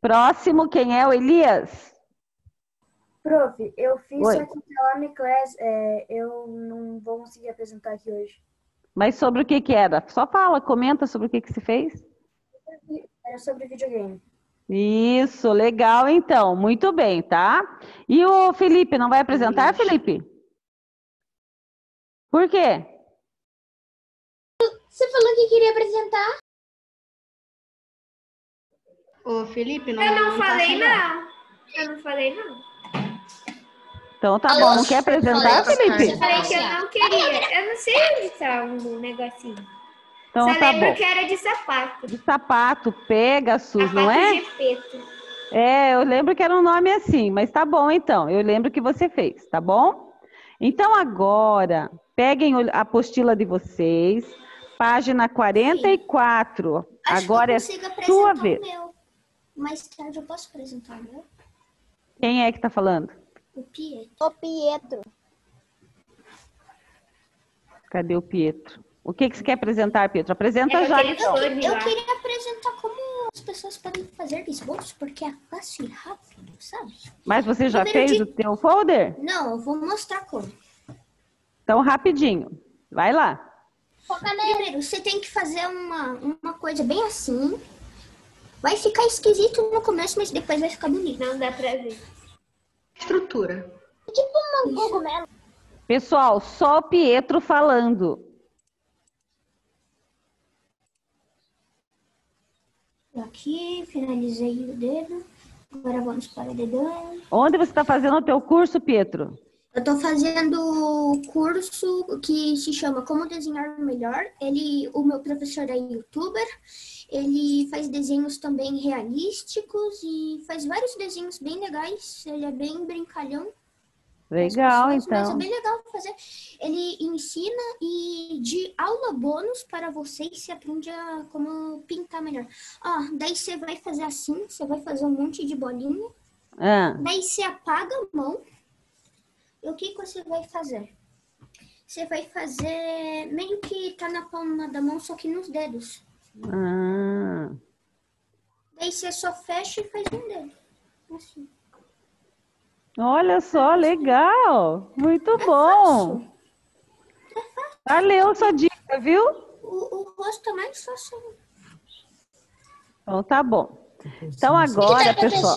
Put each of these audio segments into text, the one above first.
Próximo, quem é o Elias? Prof, eu fiz Oi. só que pela Army Class, é, eu não vou conseguir apresentar aqui hoje. Mas sobre o que que era? Só fala, comenta sobre o que que se fez. Era sobre videogame. Isso, legal então. Muito bem, tá? E o Felipe, não vai apresentar, Felipe? Por quê? Você falou que queria apresentar? Ô, Felipe, não Eu não tá falei, chegando. não. Eu não falei, não. Então tá Alô, bom, não quer apresentar, falei, Felipe? você Falei que eu não queria. Eu não sei onde tá um negocinho. Então Só tá lembro bom. que era de sapato. De sapato, Pegasus, Sapato não é? de peto. É, eu lembro que era um nome assim, mas tá bom então. Eu lembro que você fez, tá bom? Então agora, peguem o- a apostila de vocês, página 44. Acho Agora é eu sua vez. o meu. Mais tarde eu posso apresentar o meu? Quem é que tá falando? O Pietro. O Pietro. Cadê o Pietro? O que, que você quer apresentar, Pietro? Apresenta É já. então. flores Eu lá. queria apresentar como as pessoas podem fazer esboços, porque é fácil e rápido, sabe? Mas você já fez de- o teu folder? Não, eu vou mostrar como. Então, rapidinho. Vai lá. Primeiro, você tem que fazer uma, uma coisa bem assim. Vai ficar esquisito no começo, mas depois vai ficar bonito. Não dá pra ver. Estrutura. Tipo um cogumelo. Pessoal, só o Pietro falando. Aqui, finalizei o dedo. Agora vamos para o dedão. Onde você está fazendo o teu curso, Pietro? Eu tô fazendo o curso que se chama Como Desenhar Melhor. Ele, o meu professor é youtuber. Ele faz desenhos também realísticos e faz vários desenhos bem legais. Ele é bem brincalhão. Legal, pessoas, Mas é então. bem legal fazer. Ele ensina e de aula bônus para vocês você aprende a como pintar melhor. Ó, daí você vai fazer assim, você vai fazer um monte de bolinha. Ah, Daí você apaga a mão. E o que, que você vai fazer? Você vai fazer meio que tá na palma da mão, só que nos dedos. Ah. Daí você só fecha e faz um dedo. Assim. Olha só, legal. Muito bom. Fácil. Valeu sua dica, viu? O, o rosto é mais fácil. Então tá bom. Então agora, pessoal,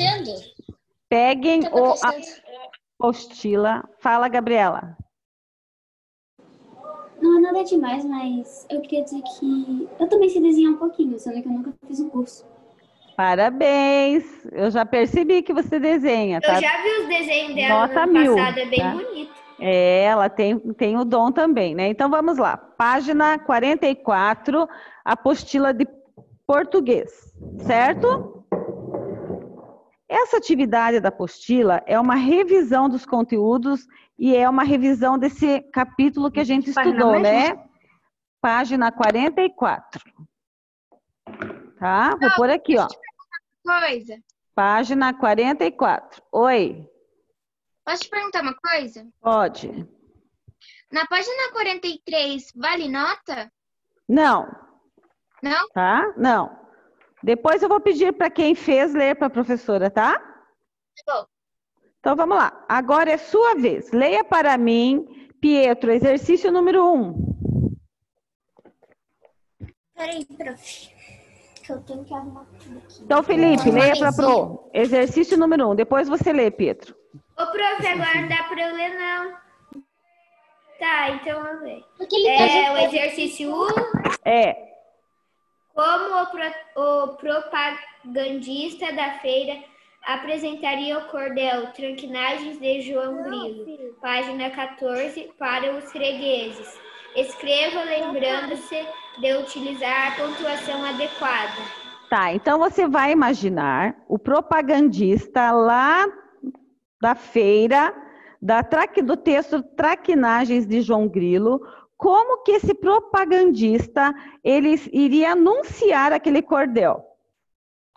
peguem o, a apostila. Fala, Gabriela. Não é nada demais, mas eu queria dizer que eu também sei desenhar um pouquinho, sendo que eu nunca fiz o curso. Parabéns. Eu já percebi que você desenha, tá? Eu já vi os desenhos dela Nota no mil, passado, é bem tá? bonito. É, ela tem, tem o dom também, né? Então vamos lá. Página 44, apostila de português, certo? Essa atividade da apostila é uma revisão dos conteúdos e é uma revisão desse capítulo que a gente Página estudou, mais né? Página 44. Tá? Vou pôr aqui, ó. Coisa. Página 44. Oi, Posso te perguntar uma coisa? pode? Na página 43, vale nota? Não. Não? Tá? Não. Depois eu vou pedir para quem fez ler para a professora, tá? bom. Então vamos lá. Agora é sua vez. Leia para mim, Pietro, exercício número 1. Um. Peraí, prof. Que eu tenho que arrumar tudo aqui. Então, Felipe, leia para. Pro. Exercício número 1. Um. Depois você lê, Pietro. Ô, prof, agora não dá pra eu ler, não. Tá, então eu leio. É o exercício 1. É. Como o, pro- o propagandista da feira apresentaria o cordel Tranquinagens de João Grilo, página 14, para os fregueses. Escreva lembrando-se de utilizar a pontuação adequada. Tá, então você vai imaginar o propagandista lá da feira, da traque, do texto Traquinagens de João Grilo, como que esse propagandista ele iria anunciar aquele cordel?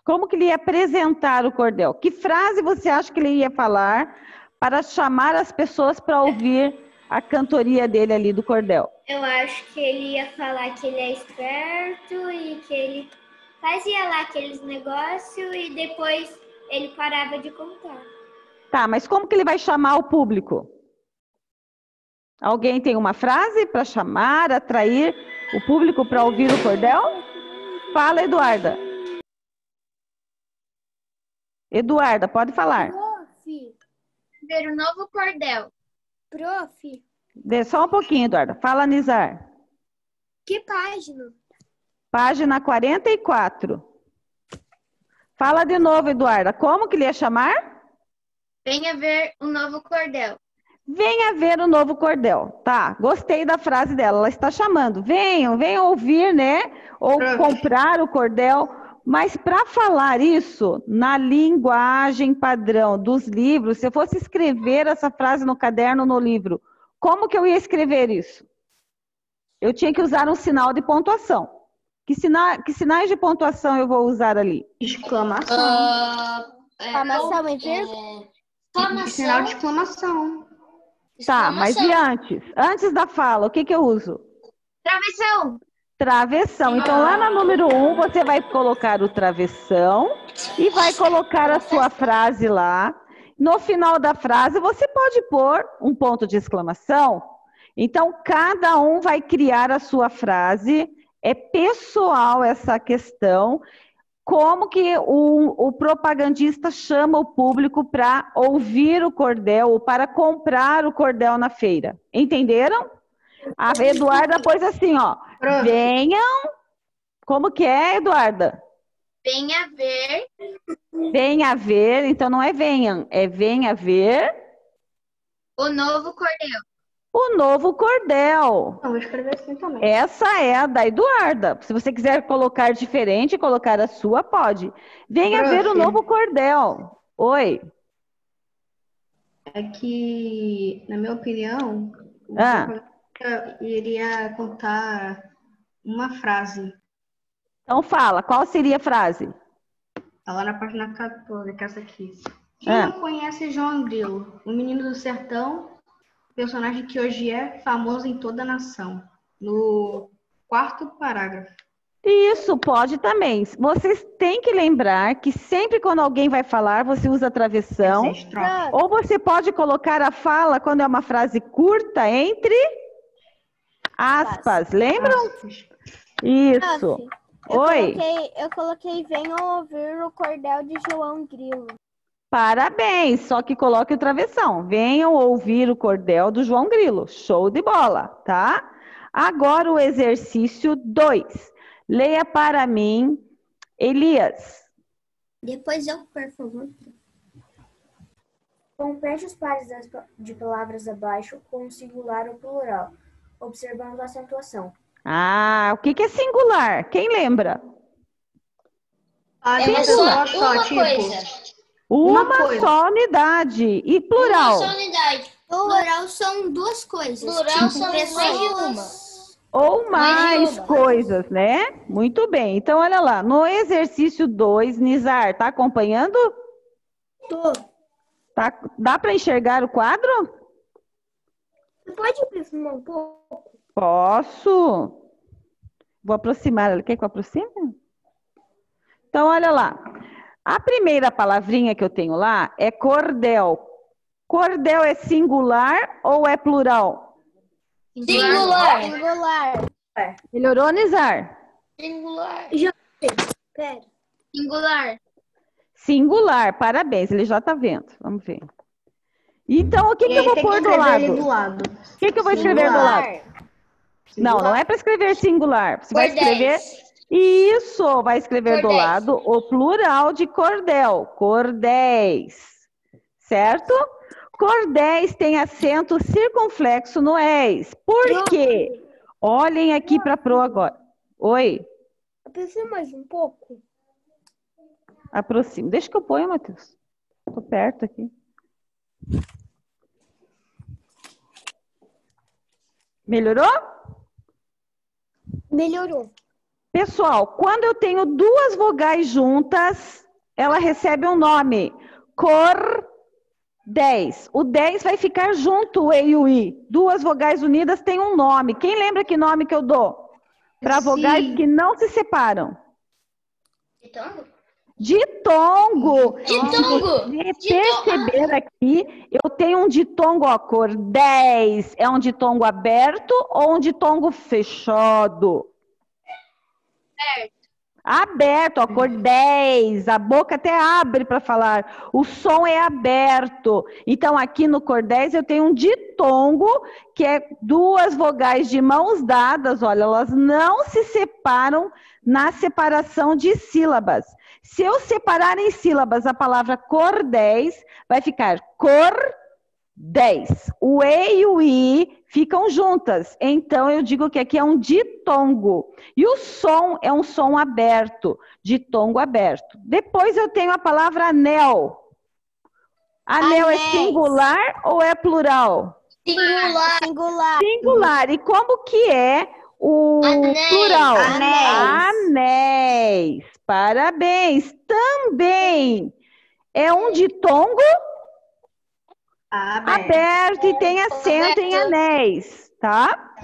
Como que ele ia apresentar o cordel? Que frase você acha que ele ia falar para chamar as pessoas para ouvir a cantoria dele ali do cordel? Eu acho que ele ia falar que ele é esperto e que ele fazia lá aqueles negócios e depois ele parava de contar. Tá, mas como que ele vai chamar o público? Alguém tem uma frase para chamar, atrair o público para ouvir o cordel? Fala, Eduarda. Eduarda, pode falar. Prof. Ver o novo cordel. Prof. Dê só um pouquinho, Eduarda. Fala, Nizar. Que página? Página 44. Fala de novo, Eduarda. Como que ele ia chamar? Venha ver o novo cordel. Venha ver o novo cordel. Tá, gostei da frase dela. Ela está chamando. Venham, venham ouvir, né? Ou Prof. comprar o cordel. Mas para falar isso na linguagem padrão dos livros, se eu fosse escrever essa frase no caderno, no livro, como que eu ia escrever isso? Eu tinha que usar um sinal de pontuação. Que, sina que sinais de pontuação eu vou usar ali? Exclamação. Ah, é, Exclamação é, exclamação. Sinal de exclamação. Tá, mas e antes? Antes da fala, o que, que eu uso? Travessão. Travessão. Então, lá na número 1, um, você vai colocar o travessão e vai colocar a sua frase lá. No final da frase, você pode pôr um ponto de exclamação. Então, cada um vai criar a sua frase. É pessoal essa questão. Como que o, o propagandista chama o público para ouvir o cordel ou para comprar o cordel na feira? Entenderam? A Eduarda pôs assim, ó. Prof. Venham. Como que é, Eduarda? Venha ver Venha ver. Então não é venham, é venha ver o novo cordel. O novo cordel. Não, vou escrever assim também. Essa é a da Eduarda. Se você quiser colocar diferente, colocar a sua, pode. Venha Prof. ver o novo cordel. Oi. É que, na minha opinião, Ah. propaganda iria contar uma frase. Então fala, qual seria a frase? Tá lá na página 14, que é essa aqui. Quem Ah. não conhece João Grilo, o menino do sertão, personagem que hoje é famoso em toda a nação. No quarto parágrafo. Isso, pode também. Vocês têm que lembrar que sempre quando alguém vai falar, você usa travessão. A estrofe. Ou você pode colocar a fala quando é uma frase curta entre aspas. Lembram? Isso. Prof. Eu Oi. coloquei, eu coloquei venham ouvir o cordel de João Grilo. Parabéns, só que coloque o travessão. Venham ouvir o cordel do João Grilo. Show de bola, tá? Agora o exercício 2. Leia para mim, Elias. Depois eu, por favor. Complete os pares de palavras abaixo com o singular ou plural, observando a acentuação. Ah, o que que é singular? Quem lembra? A É uma só, uma tipo, coisa. Uma, Uma coisa. só unidade. E plural? Uma só unidade. Plural são duas coisas. Plural tipo, são mais de pessoas. Ou Mais uma. coisas, né? Muito bem. Então, olha lá. No exercício 2, Nizar, tá acompanhando? Tô. Tá, dá para enxergar o quadro? Você pode aproximar um pouco? Posso. Vou aproximar. Ela quer que eu aproxime? Então, olha lá. A primeira palavrinha que eu tenho lá é cordel. Cordel é singular ou é plural? Singular. Singular. Melhorou, Nizar? Singular. Pera. Singular. Singular. Parabéns, ele já tá vendo. Vamos ver. Então, o que, que eu vou pôr do lado? do lado. O que, que eu vou escrever do lado? Não, não é para escrever singular. Você vai escrever Cordéis. Isso, vai escrever do Cordéis. lado o plural de cordel, cordéis, certo? Cordéis tem acento circunflexo no és. Por quê? Olhem aqui para pro agora. Oi, Aproxima mais um pouco. aproxima. Deixa que eu ponha, Matheus. Tô perto aqui. Melhorou? Melhorou. Pessoal, quando eu tenho duas vogais juntas, ela recebe um nome. Cor 10. O 10 vai ficar junto, o E e o I. Duas vogais unidas têm um nome. Quem lembra que nome que eu dou? Para vogais que não se separam. Ditongo? Ditongo. Ditongo. Se perceber aqui, eu tenho um ditongo, ó, cor 10. É um ditongo aberto ou um ditongo fechado? Certo. Aberto, ó, cor 10. A boca até abre para falar. O som é aberto. Então, aqui no cor 10, eu tenho um ditongo, que é duas vogais de mãos dadas. Olha, elas não se separam na separação de sílabas. Se eu separar em sílabas a palavra cor 10, vai ficar cor 10. O E e o I ficam juntas. Então eu digo que aqui é um ditongo. E o som é um som aberto, ditongo aberto. Depois eu tenho a palavra anel. Anel é Anéis. singular ou é plural? Singular. Singular. Singular. E como que é o Anéis. plural? Anéis. Anéis. Parabéns. Também é um ditongo Aberto. e tem acento em anéis, tá?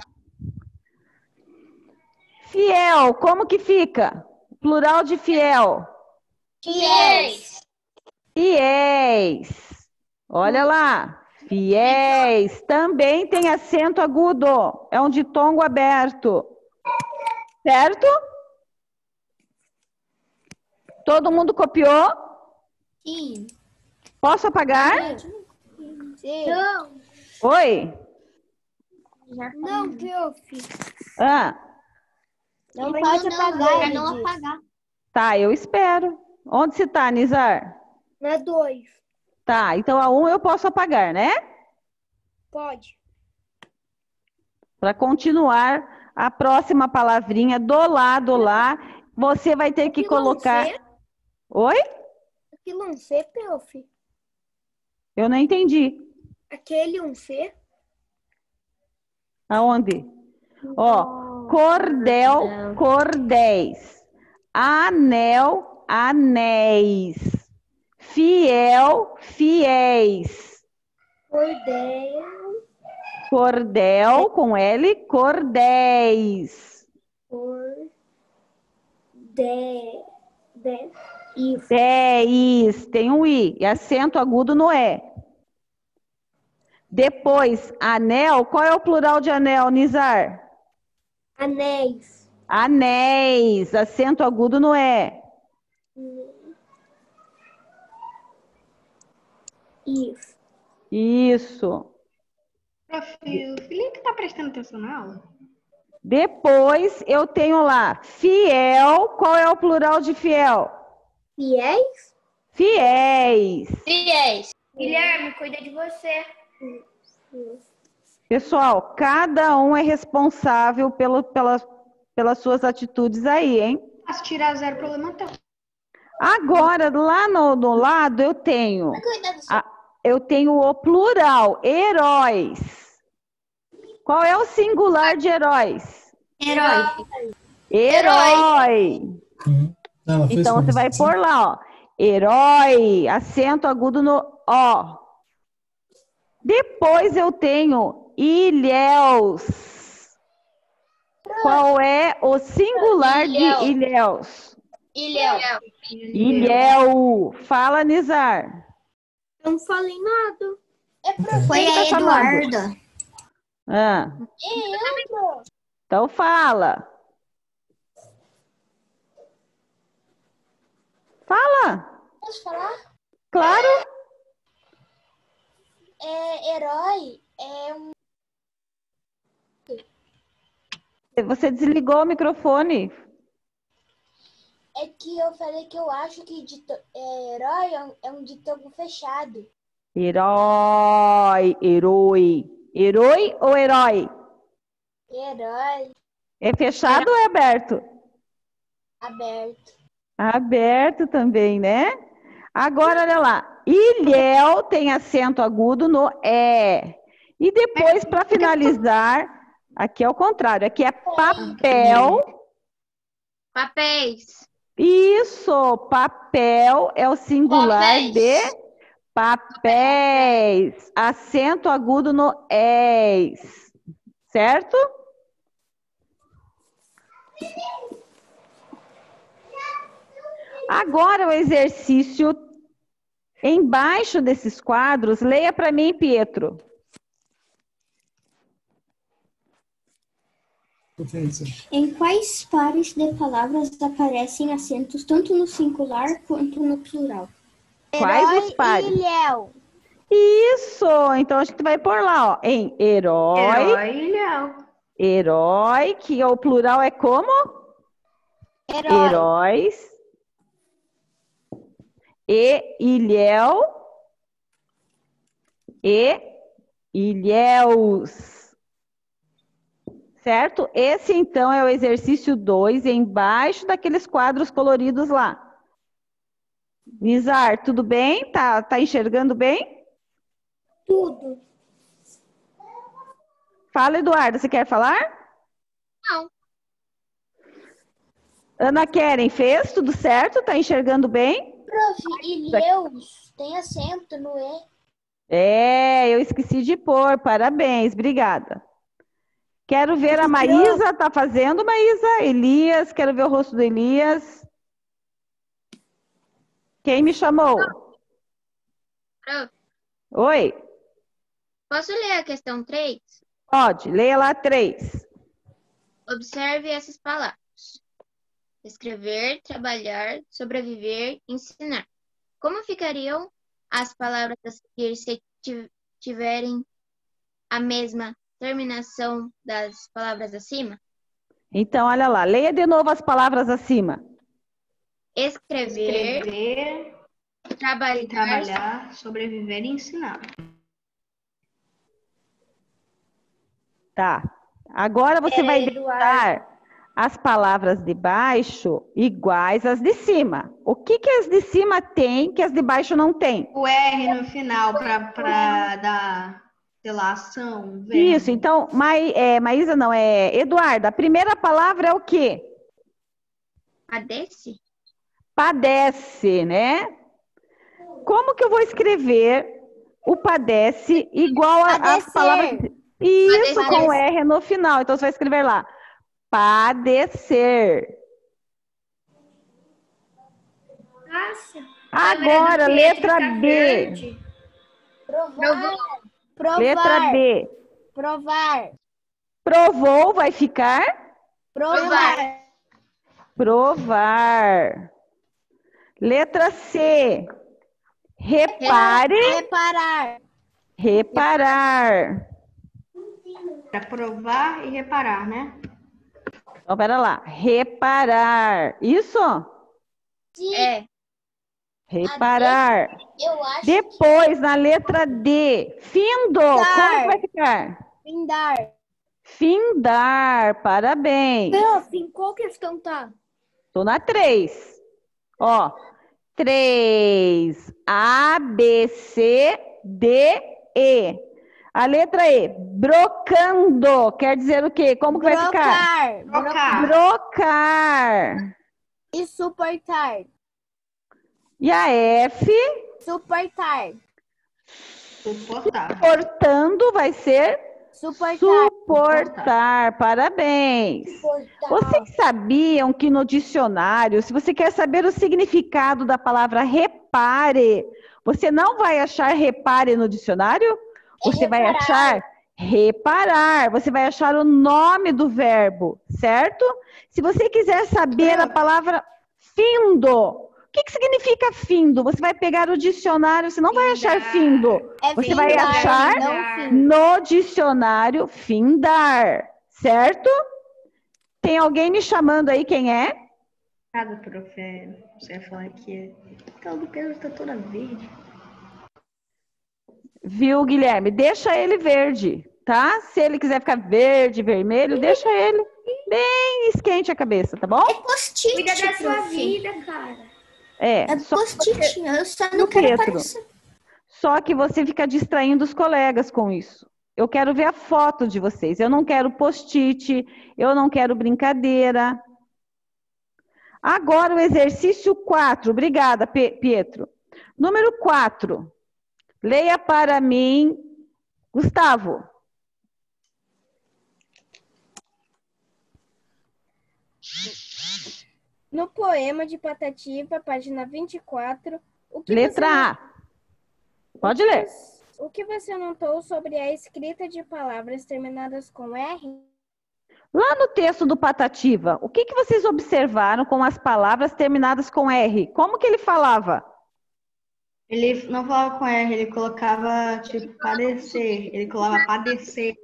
Fiel, como que fica? Plural de fiel. Fiéis. Fiéis. Olha lá. Fiéis. Também tem acento agudo. É um ditongo aberto. Certo? Todo mundo copiou? Sim. Posso apagar? Sim. Não. Oi? Não, prof. Ah, Não Ele pode não, apagar, não disse. apagar. tá, eu espero. Onde você tá, Nizar? Na dois. Tá, então a um eu posso apagar, né? Pode. Para continuar a próxima palavrinha do lado lá, você vai ter que colocar. Oi? Aquilo um C, prof. Eu não entendi. Aquele um C. Aonde? Ó, cordel, cordéis. Anel, anéis. Fiel, fiéis. Cordeia. Cordel com L, cordéis. Cor. De. De. Isso. Dez, tem um I, e acento agudo no E. Depois, anel, qual é o plural de anel, Nizar? Anéis. Anéis, acento agudo no E. Isso. Isso. Prof, o Felipe tá prestando atenção na aula? Depois, eu tenho lá, fiel, qual é o plural de fiel? Fiéis? Fiéis. Fiéis. Guilherme, cuida de você. Pessoal, cada um é responsável pelo, pelas, pelas suas atitudes aí, hein? Se tirar zero, problema teu. Agora, lá no, no lado, eu tenho. a- eu tenho o plural, heróis. Qual é o singular de heróis? Herói. Herói. Fez Então você vai pôr lá, ó. Herói, acento agudo no O. Depois eu tenho ilhéus. Qual é o singular Ilhéu. de ilhéus? Ilhéu. Ilhéu. Fala, Nizar. Não falei nada. Foi Quem a tá falando? Eduarda. Ah, Eu, então fala. Fala. Posso falar? Claro. É, herói é um. Você desligou o microfone. É que eu falei que eu acho que dito, é, herói é um, é um fechado. Herói, herói. Herói ou herói? Herói É fechado ou é aberto? aberto. Aberto também, né? Agora, olha lá. Ilhéu tem acento agudo no E. E depois, para finalizar, aqui é o contrário. Aqui é papel. Papéis. Isso, papel é o singular Papéis. de papéis. Acento agudo no ES. Certo? Agora o exercício embaixo desses quadros, leia para mim, Pietro. Em quais pares de palavras aparecem acentos tanto no singular quanto no plural? Quais Herói os pares? e Léo. Isso! Então a gente vai por lá, ó. Em herói, Herói e leal. herói, que o plural é como? Herói. Heróis. E ilhéu. E ilhéus. Certo? Esse então é o exercício 2, embaixo daqueles quadros coloridos lá. Nizar, tudo bem? Tá, tá enxergando bem? Tudo. Fala, Eduardo, você quer falar? Não. Ana Keren, fez tudo certo? Tá enxergando bem? Prof, Ilhéus tem acento no E. É, eu esqueci de pôr. Parabéns, obrigada. Quero ver a Maísa, tá fazendo, Maísa? Elias, quero ver o rosto do Elias. Quem me chamou? Prof, Oi, posso ler a questão 3? pode, leia lá três. Observe essas palavras. Escrever, trabalhar, sobreviver, ensinar. Como ficariam as palavras a seguir se ti- tiverem a mesma terminação das palavras acima? Então, olha lá, leia de novo as palavras acima. Escrever, Escrever, trabalhar, trabalhar, sobreviver e ensinar. Tá. Agora você É, vai Eduardo. As palavras de baixo iguais às de cima. O que que as de cima têm que as de baixo não têm? O R no final para dar, sei lá, ação. verbo. Isso, então, Mai, é, Maísa não, é Eduarda, a primeira palavra é o quê? padece, Padece, né? Como que eu vou escrever o padece igual a- às palavras... Isso, Padecer. com R no final. Então, você vai escrever lá. Padecer. Nossa. Agora, letra B. Provar. Provar. Letra B. Provar. Provou, vai ficar? Provar. Provar. Letra C. Repare, Reparar. reparar. Para provar e reparar, né? Então, pera lá. Reparar. Isso? Sim, é, Reparar. eu acho Depois, na letra D. Findo. Como que vai ficar? que findar. Findar. Parabéns. Prof, em qual questão tá? Tô na 3. Ó. 3. A, B, C, D, E. A letra E. Brocando. Quer dizer o quê? Como que vai ficar? Brocar. Brocar. E suportar. E a F, Suportar. Suportar. portando, vai ser Suportar. suportar. Parabéns. Suportar. Vocês sabiam que no dicionário, se você quer saber o significado da palavra repare, você não vai achar repare no dicionário? Você vai reparar. achar reparar. Você vai achar o nome do verbo, certo? Se você quiser saber a palavra findo, o que, que significa findo? Você vai pegar o dicionário, você não vai achar Findar. findo. É Você vai findar, achar não fim. no dicionário findar, certo? Tem alguém me chamando aí, quem é? Cada profe, você ia falar que é. Então, do Pedro tá toda verde. Viu, Guilherme? Deixa ele verde, tá? Se ele quiser ficar verde, vermelho, deixa ele bem esquente a cabeça, tá bom? Post-it, Cuida da sua prof. vida, cara. É, É só, post-it, eu só não quero Pedro. aparecer. só que você fica distraindo os colegas com isso. Eu quero ver a foto de vocês. Eu não quero post-it, eu não quero brincadeira. Agora o exercício 4. Obrigada, Pietro. Número 4. Leia para mim, Gustavo. No poema de Patativa, página 24, o que Letra você, A. Pode ler. o que você notou sobre a escrita de palavras terminadas com R? Lá no texto do Patativa, o que, que vocês observaram com as palavras terminadas com R? Como que ele falava? Ele não falava com R, ele colocava, tipo, padecer. Ele colocava padecer.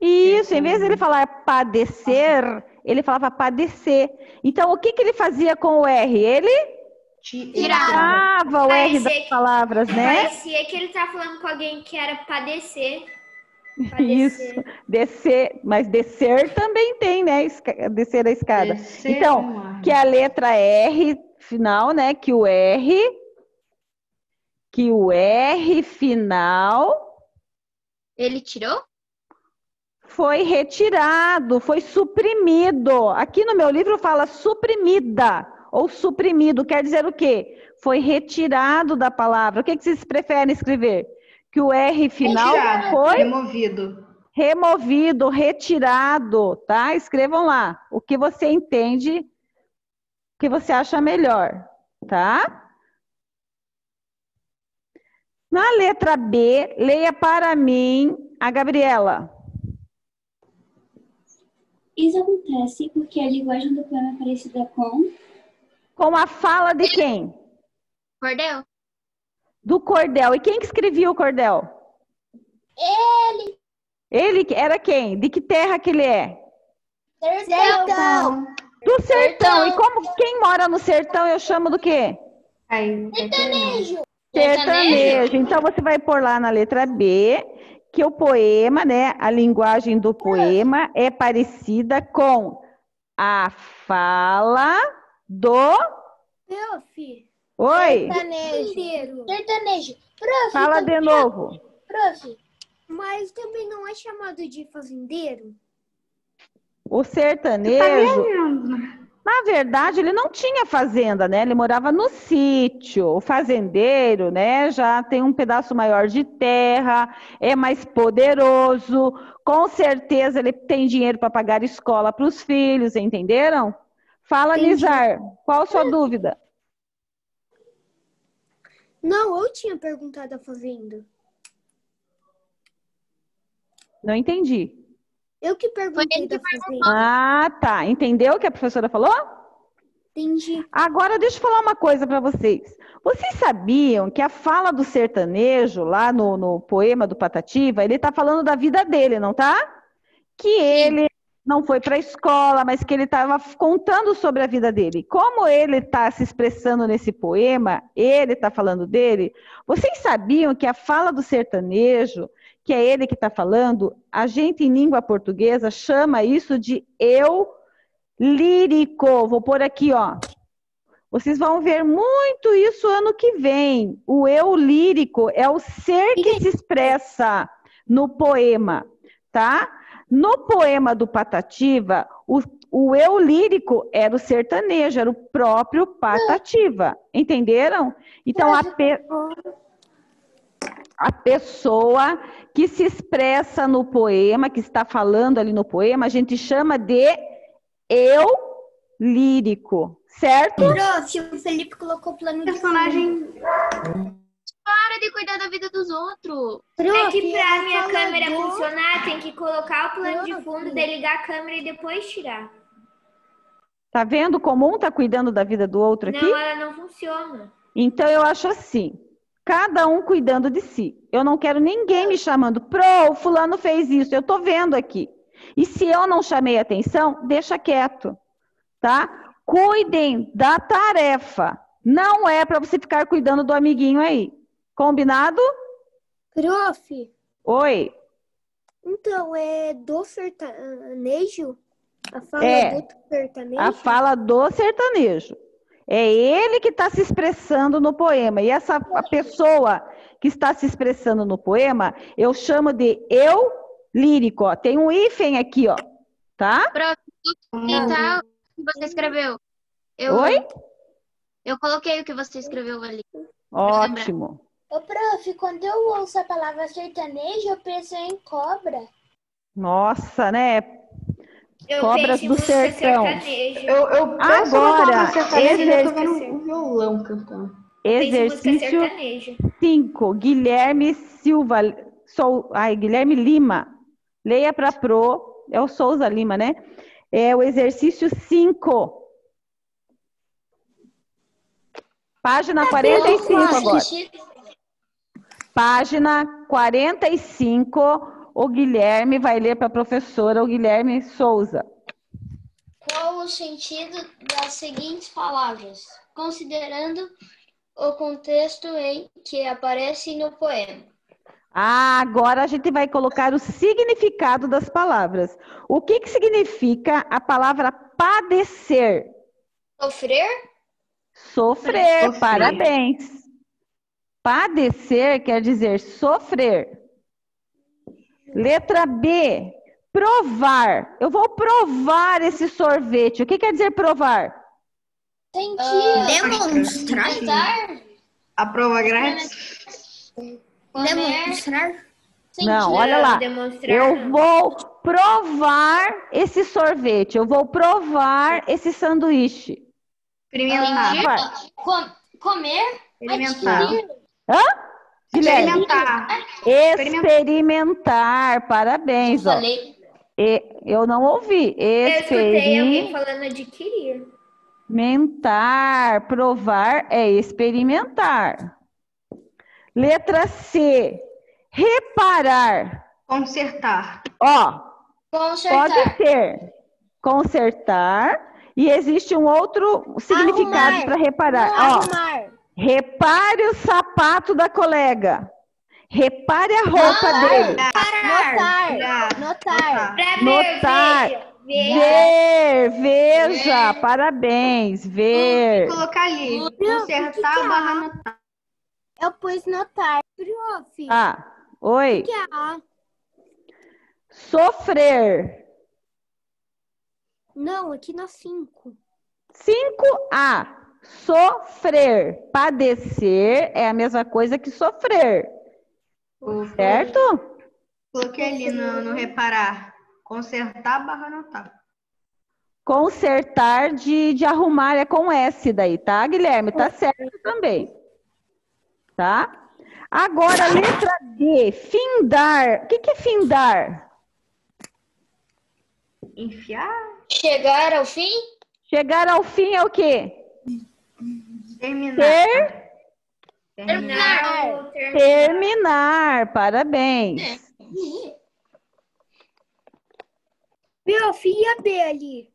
Isso, em vez de ele falar padecer, ele falava padecer. Então, o que, que ele fazia com o R? Ele tirava o R das que- palavras, né? Parecia que ele tá falando com alguém que era padecer. Isso, descer, mas descer também tem, né? Descer a escada. Descer Então, um ar. que a letra R final, né? Que o R, que o R final Ele tirou? foi retirado, foi suprimido. Aqui no meu livro fala suprimida ou suprimido, quer dizer o quê? Foi retirado da palavra. O que, que vocês preferem escrever? Que o R final Retirado, foi removido. removido, retirado, tá? Escrevam lá o que você entende, o que você acha melhor, tá? Na letra B, leia para mim a Gabriela. Isso acontece porque a linguagem do poema é parecida com Com a fala de quem? Cordel? Do cordel. E quem que escrevia o cordel? Ele. Ele que- era quem? De que terra que ele é? Sertão. Do sertão. E como quem mora no sertão eu chamo do quê? Sertanejo. Sertanejo. Então você vai pôr lá na letra B que o poema, né, a linguagem do poema é parecida com a fala do Prof. Oi, Sertanejo. Sertanejo. Prof, fala de novo. prof. Mas também não é chamado de fazendeiro? O sertanejo, na verdade, ele não tinha fazenda, né? Ele morava no sítio. O fazendeiro, né, já tem um pedaço maior de terra, é mais poderoso. Com certeza ele tem dinheiro para pagar escola para os filhos, entenderam? Fala, Nizar, qual a sua dúvida? Não, eu tinha perguntado a fazenda. Não entendi. Eu que perguntei da fazenda. Ah, tá. Entendeu o que a professora falou? Entendi. Agora, deixa eu falar uma coisa para vocês. Vocês sabiam que a fala do sertanejo, lá no, no poema do Patativa, ele está falando da vida dele, não tá? Que ele não foi para a escola, mas que ele estava contando sobre a vida dele. Como ele está se expressando nesse poema, ele está falando dele. Vocês sabiam que a fala do sertanejo, que é ele que está falando, a gente em língua portuguesa chama isso de eu lírico. Vou pôr aqui, ó. Vocês vão ver muito isso ano que vem. O eu lírico é o ser que se expressa no poema, tá? No poema do Patativa, o, o eu lírico era o sertanejo, era o próprio Patativa. Entenderam? Então, a, pe- a pessoa que se expressa no poema, que está falando ali no poema, a gente chama de eu lírico, certo? Prof, o Felipe colocou plano de Personagem. Para de cuidar da vida dos outros. É que pra ela minha câmera do- funcionar, tem que colocar o plano de fundo, desligar a câmera e depois tirar. Tá vendo como um tá cuidando da vida do outro aqui? Não, ela não funciona. Então eu acho assim, cada um cuidando de si. Eu não quero ninguém me chamando, pro, o fulano fez isso, eu tô vendo aqui. E se eu não chamei atenção, deixa quieto, tá? Cuidem da tarefa. Não é para você ficar cuidando do amiguinho aí. Combinado? Prof, Oi. então é do sertanejo? A fala É. do sertanejo? A fala do sertanejo. É ele que está se expressando no poema. E essa pessoa que está se expressando no poema, eu chamo de eu lírico. Ó. Tem um hífen aqui, ó. Tá? E tal, o que você escreveu? Eu, Oi? Eu coloquei o que você escreveu ali. Ótimo. Ô, prof, quando eu ouço a palavra sertanejo, eu penso em cobra. Nossa, né? Eu Cobras do sertão. Eu, eu Agora, eu exercício- vendo um violão cantando. Exercício sertaneja. 5. Guilherme Silva. Sou, ai, Guilherme Lima. Leia para Pro. É o Souza Lima, né? É o exercício 5. Página 45 agora. Página 45. O Guilherme vai ler para a professora, o Guilherme Souza. Qual o sentido das seguintes palavras, considerando o contexto em que aparecem no poema? Ah, agora a gente vai colocar o significado das palavras. O que, que significa a palavra padecer? Sofrer? Sofrer, Sofrer. parabéns. Padecer quer dizer sofrer. Letra B, provar. Eu vou provar esse sorvete. O que quer dizer provar? Sentir. Demonstrar? Tentar? A prova grátis? Comer? Demonstrar? Não, olha lá. Demonstrar. Eu vou provar esse sorvete. Eu vou provar esse sanduíche. Experimentar. Vai. Com- comer? Experimentar. Guilherme, Experimentar. Experimentar. Parabéns, ó. Falei. E- Eu não ouvi. Eu escutei alguém Experimentar. falando adquirir. Provar é experimentar. Letra C. Reparar. Consertar. Ó, Consertar. pode ser consertar. E existe um outro significado para reparar. Não, Ó, arrumar. repare o sapato da colega. Repare a roupa Ah, dele. Notar. Tirar. Notar. Pra Notar. ver, veja, veja. Ver, parabéns, ver. Vou colocar ali. Consertar barra notar. Eu pus notar. Prof. Ah, oi. que é A? Sofrer. Não, aqui na 5. 5A. Sofrer. Padecer é a mesma coisa que sofrer, Certo? Coloquei ali no, no reparar. Consertar barra notar. Consertar de, de arrumar é com S daí, tá, Guilherme? Tá certo também. Tá? Agora, letra D. Findar. O que, que é findar? Enfiar. Chegar ao fim? Chegar ao fim é o quê? Terminar. Ter, Terminar. Não, ter- terminar. Parabéns. Prof, e a B ali?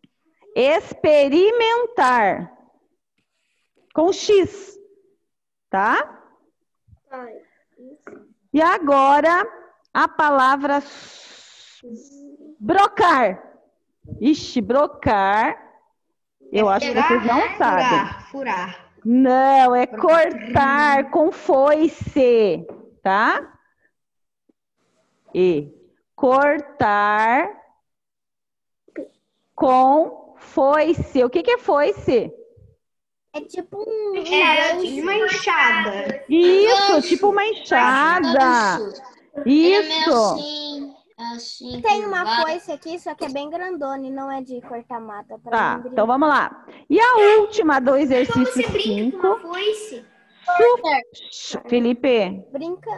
Experimentar. Com X. Tá? E agora a palavra brocar. Ixi, brocar. Eu acho que vocês não sabem. Furar. Furar. Não, é cortar com foice, tá? E cortar com foice. O que que é foice? É tipo um. É, E uma enxada. Isso, tipo uma enxada. É Isso. Assim. Tem uma curvado. foice aqui, só que é bem grandona e não é de cortar mata. Pra Tá, então vamos lá. E a última do exercício você brinca com uma 5. foice? Felipe, Brinca.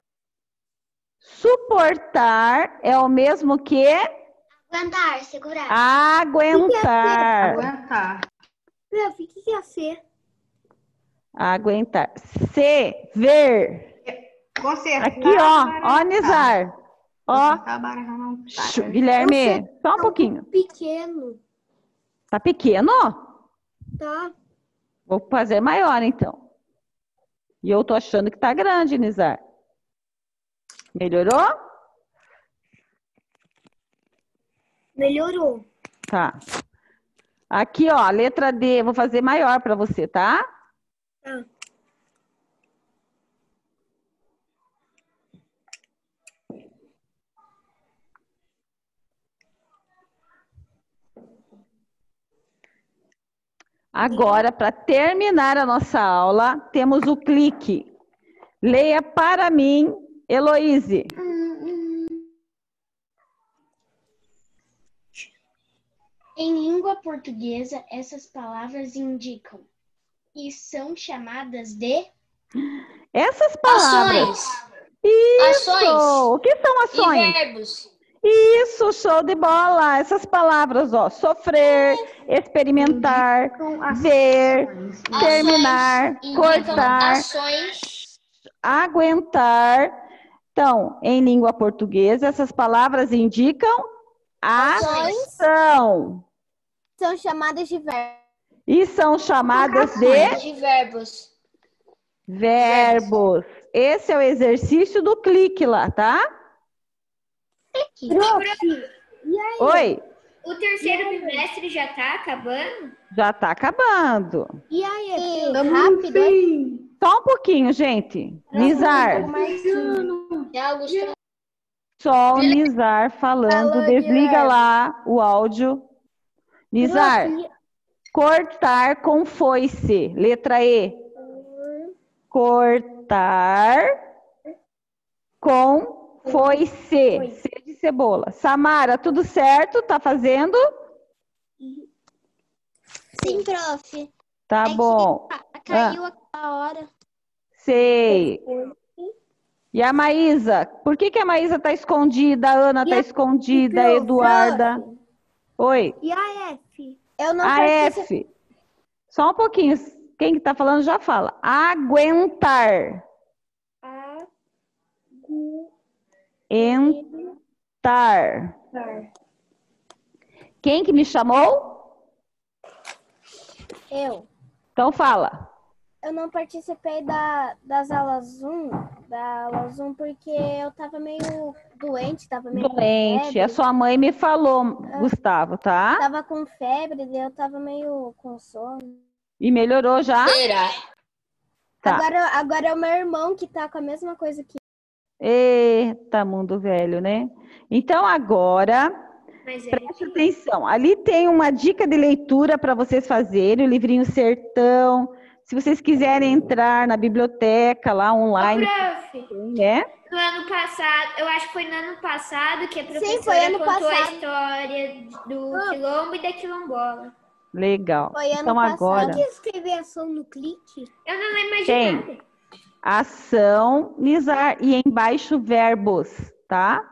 suportar é o mesmo que Aguentar, segurar. aguentar. Aguentar. Prof, o que, que é C? Aguentar. Se ver. Consertar. Aqui, ó. Ó, Nizar. Ó. Shh, Guilherme, só um pouquinho. Pequeno, Tá pequeno? tá? Vou fazer maior, então. E eu tô achando que tá grande, Nizar. Melhorou? Melhorou. Tá. Aqui, ó, letra D, vou fazer maior para você, tá? Tá. Agora, para terminar a nossa aula, temos o clique. Leia para mim, Heloíse. Em língua portuguesa, essas palavras indicam e são chamadas de Essas palavras. ações Isso! Ações. O que são e ações? verbos. Isso, show de bola! Essas palavras, ó, sofrer, experimentar, ver, terminar, Ações cortar, indicam ações aguentar. Então, em língua portuguesa, essas palavras indicam Ações. ação São chamadas de verbos. e são chamadas de de verbos. verbos. Esse é o exercício do clique lá, tá? Oi, O terceiro bimestre já tá acabando? já tá acabando. E aí, é Tá rápido? hein? Só um pouquinho, gente. Nizar, só o Nizar falando. Falou, Desliga lá o áudio. Nizar, cortar com foice. Letra E. Cortar com foice. C de cebola. Samara, tudo certo? Tá fazendo? Sim, prof. Tá É bom. Caiu aquela hora. Sei. E a Maísa? Por que, que a Maísa tá escondida? A Ana tá E a- escondida? A Eduarda? Oi. E a F? Eu não A. F. Só um pouquinho. Quem que tá falando já fala. Aguentar. Entrar. Quem que me chamou? Eu. Então fala. Eu não participei da, das aulas 1, da aula Zoom, porque eu tava meio doente, tava meio Doente. febre. A sua mãe me falou, Gustavo, tá? Tava com febre, eu tava meio com sono. E melhorou já? Será? Tá. Agora, agora é o meu irmão que tá com a mesma coisa que Eita, mundo velho, né? Então agora, é. preste atenção. Ali tem uma dica de leitura para vocês fazerem, o livrinho Sertão. Se vocês quiserem entrar na biblioteca lá online, Prof, né? no ano passado, eu acho que foi no ano passado que a professora foi ano contou a passado. história do Ah. quilombo e da quilombola. Legal. foi ano Então passado. agora, que escrever ação no clique? Eu não lembro mais de Quem? nada. Ação, nizar e embaixo verbos, tá?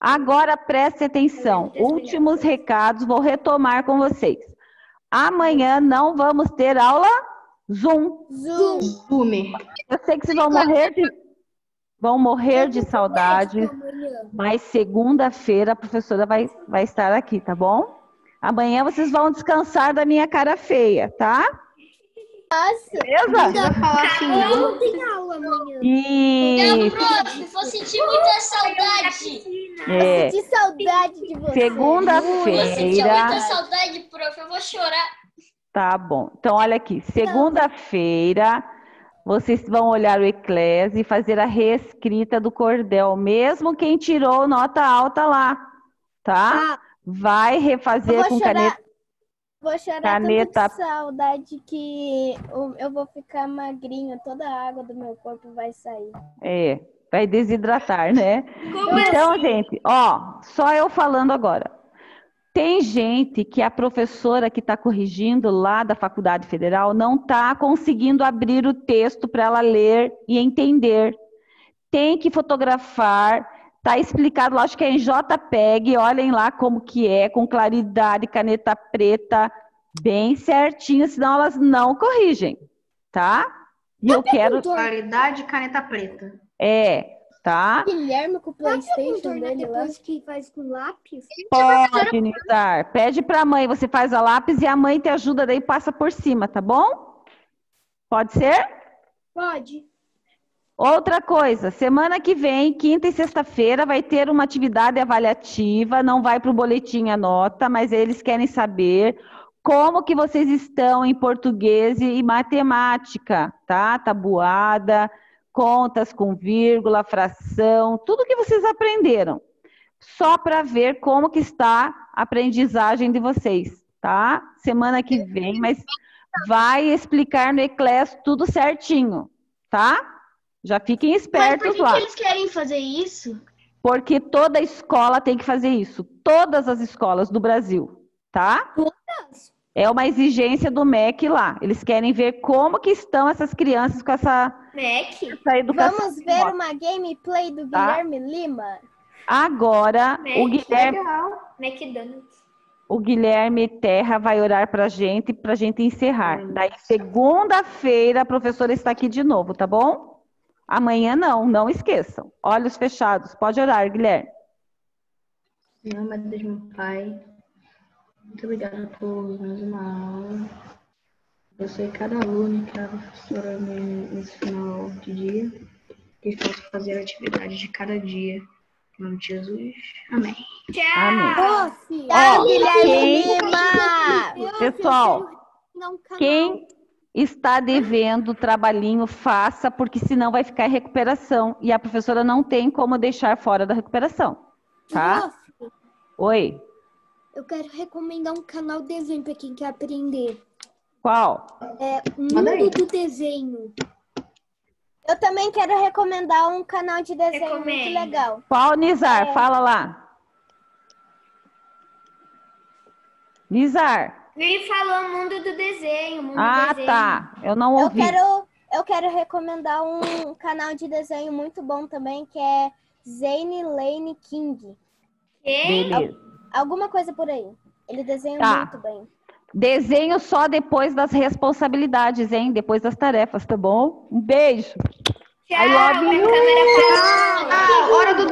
Agora preste atenção. Últimos recados, vou retomar com vocês. Amanhã não vamos ter aula Zoom. Zoom. Boomer. Eu sei que vocês vão morrer de, vão morrer de saudade, mas segunda-feira a professora vai, vai estar aqui, tá bom? Amanhã vocês vão descansar da minha cara feia, tá? Nossa, Beleza? Falar assim, não. não tem aula amanhã. Isso. prof, vou sentir muita saudade. É. Que saudade de você. Vou sentir Segunda-feira. muita saudade, prof. Eu vou chorar. Tá bom. Então, olha aqui. Segunda-feira, vocês vão olhar o Eclese e fazer a reescrita do cordel, mesmo quem tirou nota alta lá, tá? Tá. Vai Eu refazer vou com chorar. caneta. Vou chorar Caneta- tanto de saudade que eu- vou ficar magrinho, toda a água do meu corpo vai sair. É, vai desidratar, né? Como Então, assim? gente, ó, só eu falando agora. Tem gente que a professora que está corrigindo lá da Faculdade Federal não está conseguindo abrir o texto para ela ler e entender. Tem que fotografar, tá explicado lá, acho que é em JPEG, olhem lá como que é, com claridade, caneta preta, bem certinho, senão elas não corrigem, tá? E eu quero, Claridade e caneta preta. é, tá? Guilherme com o Playstation né, dele lá. que faz com lápis? Pode, Nizar. Pede pra mãe, você faz a lápis e a mãe te ajuda, daí passa por cima, tá bom? Pode ser? Pode. Outra coisa, semana que vem, quinta e sexta-feira, vai ter uma atividade avaliativa, não vai para o boletim a nota, mas eles querem saber como que vocês estão em português e matemática, tá? Tabuada, contas com vírgula, fração, tudo que vocês aprenderam. Só para ver como que está a aprendizagem de vocês, tá? Semana que vem, mas vai explicar no Eclés tudo certinho, tá? Já fiquem Mas por espertos que, lá. que eles querem fazer isso? Porque toda escola tem que fazer isso. Todas as escolas do Brasil. tá? É uma exigência do MEC lá. Eles querem ver como que estão essas crianças com essa, Mac? essa educação. Vamos ver uma gameplay do Tá. Guilherme Lima. Agora, Mac, o Guilherme, legal. McDonald's. o Guilherme Terra vai orar pra gente, pra gente encerrar. Daí, segunda-feira, a professora está aqui de novo, tá bom? Amanhã não, não esqueçam. Olhos fechados. Pode orar, Guilherme. Senhor, meu Deus, meu Pai, muito obrigada por mais uma aula. Eu sei cada aluno que a professora me- nesse final de dia, que eles possam fazer a atividade de cada dia. Em nome de Jesus. Amém. Tchau. Amém. Ó, Guilherme quem- Lima! Pessoal. Quem está devendo trabalhinho, faça, porque senão vai ficar em recuperação. E a professora não tem como deixar fora da recuperação. Tá? Prof, Oi. eu quero recomendar um canal de desenho para quem quer aprender. Qual? É. Mundo do Desenho. Eu também quero recomendar um canal de desenho muito Recomenda. legal. Qual, Nizar? Fala lá. Nizar. Ele falou mundo do desenho, mundo Ah, do desenho. tá. Eu não Eu ouvi. quero, eu quero recomendar um canal de desenho muito bom também, que é Zane Lane King. Quem? Beleza. Alguma coisa por aí. Ele desenha Tá. muito bem. Desenho só depois das responsabilidades, hein? Depois das tarefas, tá bom? Um beijo. Tchau, I love you. Ah, hora do